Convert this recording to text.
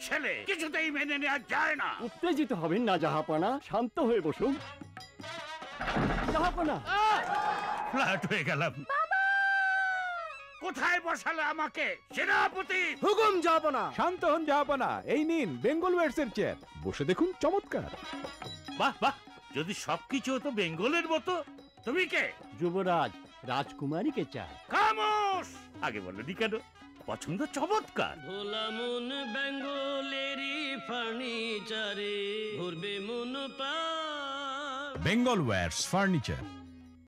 ছেলে কিছুতেই মেনে নেওয়া যায় না। উত্তেজিত হবেন না জাহাপনা। শান্ত হয়ে বসুন। জাহাপনা! ফ্ল্যাট হয়ে গেলাম। কোথায় বসালে আমাকে? সেনাপতি! হুকুম যাবনা শান্ত হন যাহাপনা এই নিন বেঙ্গল এর চেয়ার বসে দেখুন চমৎকার। বাহ বাহ! যদি সবকিছু হতো বেঙ্গলের মতো তুমি কে? যুবরাজ রাজকুমারীকে চায় খামোশ! আগে বলনি কেন? পছন্দ চমৎকার। ভোলা মন ফার্নিচারে ঘুরবে মন বেঙ্গল ওয়্যার্স ফার্নিচার।